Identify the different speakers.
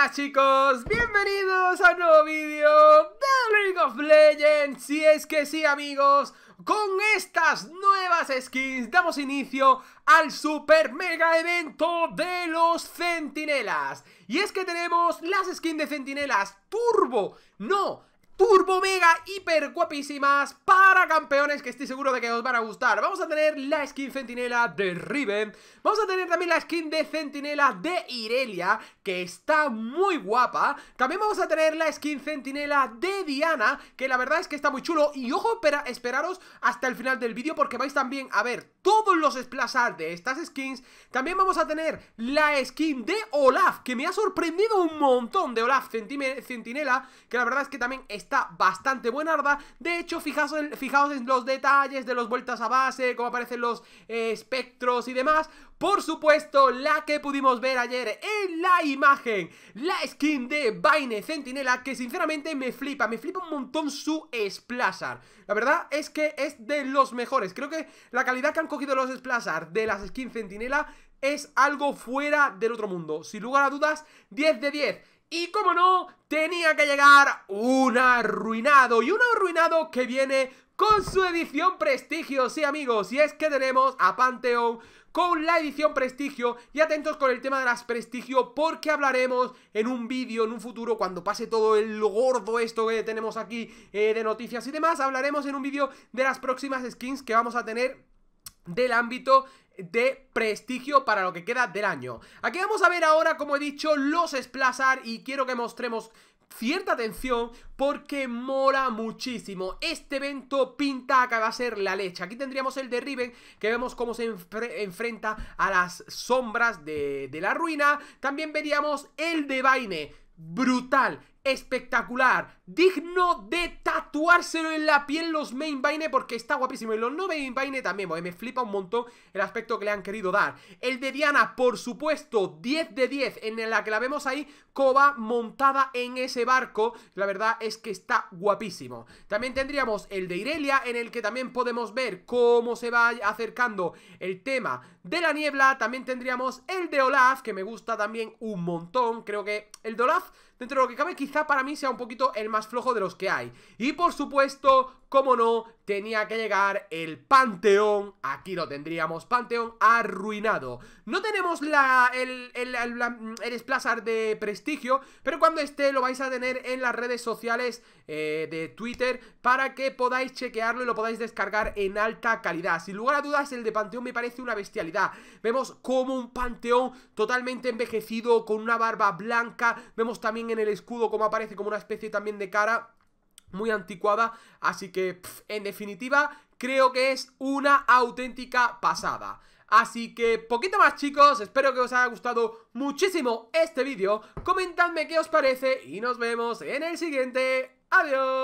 Speaker 1: buenas chicos, bienvenidos a un nuevo vídeo de League of Legends. Si es que sí amigos, con estas nuevas skins damos inicio al super mega evento de los centinelas. Y es que tenemos las skins de centinelas turbo, no, turbo mega hiper guapísimas para campeones que estoy seguro de que os van a gustar. Vamos a tener la skin centinela de Riven. Vamos a tener también la skin de centinela de Irelia Que está muy guapa. También vamos a tener la skin centinela de Diana Que la verdad es que está muy chulo. Y ojo, espera, esperaros hasta el final del vídeo Porque vais también a ver todos los splash de estas skins. También vamos a tener la skin de Olaf Que me ha sorprendido un montón de Olaf centinela Que la verdad es que también está está bastante buenarda De hecho, fijaos en, en los detalles de los vueltas a base Cómo aparecen los eh, espectros y demás. Por supuesto, la que pudimos ver ayer en la imagen La skin de Vaine Centinela Que sinceramente me flipa, me flipa un montón su Splashar La verdad es que es de los mejores. Creo que la calidad que han cogido los Splashar de las skins Centinela es algo fuera del otro mundo. Sin lugar a dudas, 10 de 10 y como no, tenía que llegar un arruinado Y un arruinado que viene con su edición Prestigio Sí amigos, y es que tenemos a Pantheon con la edición Prestigio Y atentos con el tema de las Prestigio Porque hablaremos en un vídeo en un futuro Cuando pase todo el gordo esto que tenemos aquí eh, de noticias y demás Hablaremos en un vídeo de las próximas skins que vamos a tener del ámbito de prestigio para lo que queda del año. Aquí vamos a ver ahora, como he dicho, los Splashar y quiero que mostremos cierta atención porque mola muchísimo. Este evento pinta que va a ser la leche. Aquí tendríamos el de Riven que vemos cómo se enfrenta a las sombras de, de la ruina. También veríamos el de Vaine. Brutal espectacular, digno de tatuárselo en la piel los main porque está guapísimo y los no main también, porque me flipa un montón el aspecto que le han querido dar. El de Diana, por supuesto, 10 de 10 en la que la vemos ahí Coba montada en ese barco, la verdad es que está guapísimo. También tendríamos el de Irelia en el que también podemos ver cómo se va acercando el tema de la niebla, también tendríamos el de Olaf que me gusta también un montón, creo que el de Olaf dentro de lo que cabe quizá para mí sea un poquito el más flojo de los que hay. Y por supuesto, como no, tenía que llegar el Panteón, aquí lo tendríamos, Panteón arruinado. No tenemos la, el, el, el, de prestigio, pero cuando esté lo vais a tener en las redes sociales eh, de Twitter para que podáis chequearlo y lo podáis descargar en alta calidad. Sin lugar a dudas, el de Panteón me parece una bestialidad. Vemos como un Panteón totalmente envejecido, con una barba blanca, vemos también en el escudo como aparece como una especie también de cara muy anticuada, así que en definitiva creo que es una auténtica pasada. Así que poquito más chicos, espero que os haya gustado muchísimo este vídeo, comentadme qué os parece y nos vemos en el siguiente, adiós.